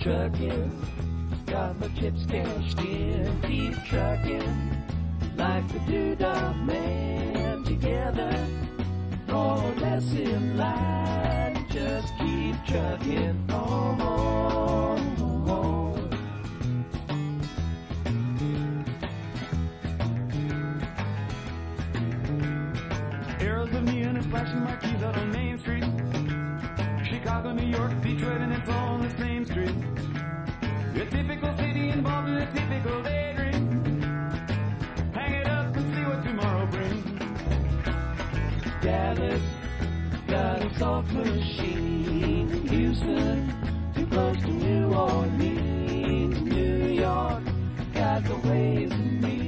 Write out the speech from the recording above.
trucking. Got my chips cashed in. Keep trucking like the Doodah Man together. More or less in line. Just keep trucking on. Arrows of neon and flashing marquees out on. New York, Detroit, and it's all on the same street. A typical city involved in a typical daydream. Hang it up and see what tomorrow brings. Dallas got a soft machine. Houston, too close to New Orleans. New York got the ways and means.